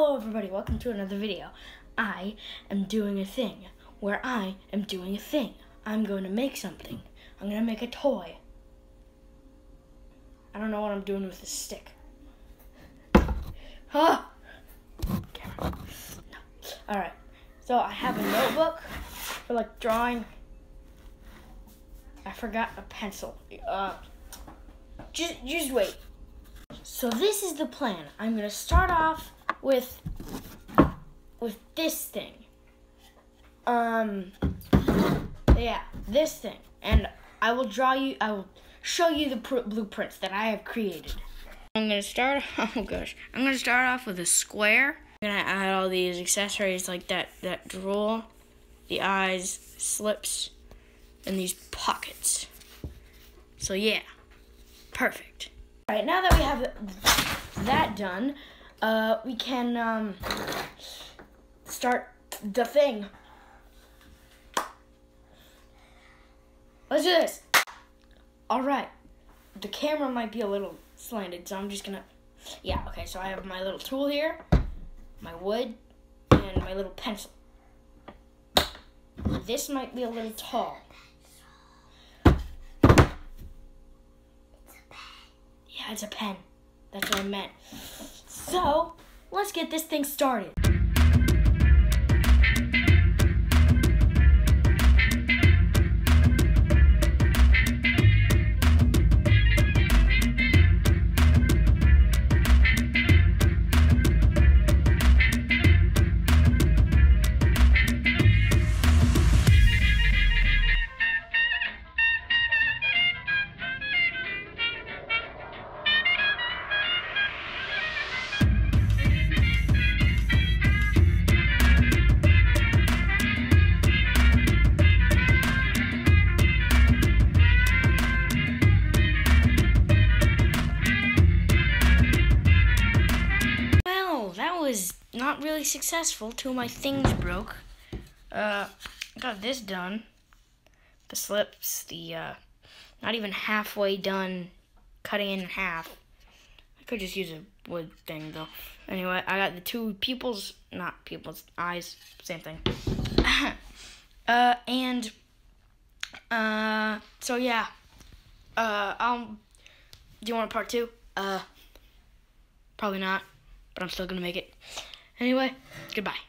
Hello everybody, welcome to another video. I am doing a thing where I am doing a thing. I'm going to make something. I'm going to make a toy. I don't know what I'm doing with this stick. Huh? No. Alright, so I have a notebook for like drawing. I forgot a pencil. Uh, just, just wait. So this is the plan. I'm gonna start off with with this thing. Um yeah, this thing. And I will draw you I will show you the pr- blueprints that I have created. I'm gonna start oh gosh. I'm gonna start off with a square. I'm gonna add all these accessories like that that drool, the eyes, slips, and these pockets. So yeah. Perfect. All right, now that we have that done, uh, we can um, start the thing. Let's do this. All right. The camera might be a little slanted, so I'm just gonna. Yeah. Okay. So I have my little tool here, my wood, and my little pencil. This might be a little tall. Yeah, it's a pen. That's what I meant. So, let's get this thing started. Not really successful. Of my things broke. Uh, got this done. The slips, the, uh, not even halfway done cutting in half. I could just use a wood thing though. Anyway, I got the two pupils, not pupils, eyes, same thing. uh, and, uh, so yeah. Uh, I'll, do you want a part two? Uh, probably not but I'm still gonna make it. Anyway, goodbye.